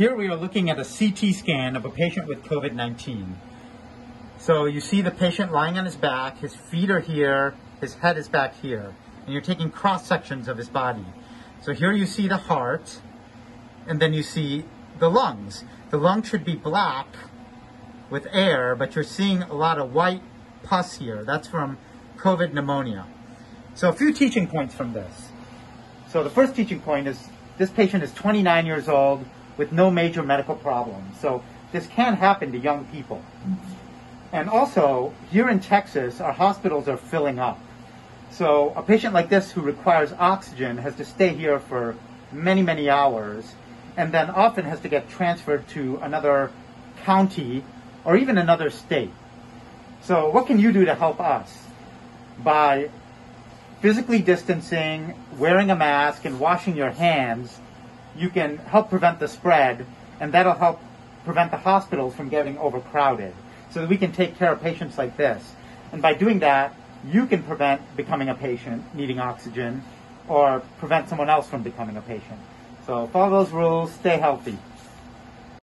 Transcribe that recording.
Here we are looking at a CT scan of a patient with COVID-19. So you see the patient lying on his back, his feet are here, his head is back here, and you're taking cross sections of his body. So here you see the heart, and then you see the lungs. The lungs should be black with air, but you're seeing a lot of white pus here. That's from COVID pneumonia. So a few teaching points from this. So the first teaching point is this patient is 29 years old with no major medical problems. So this can happen to young people. And also, here in Texas, our hospitals are filling up. So a patient like this who requires oxygen has to stay here for many, many hours and then often has to get transferred to another county or even another state. So what can you do to help us? By physically distancing, wearing a mask, and washing your hands, you can help prevent the spread, and that'll help prevent the hospitals from getting overcrowded so that we can take care of patients like this. And by doing that, you can prevent becoming a patient needing oxygen or prevent someone else from becoming a patient. So follow those rules, stay healthy.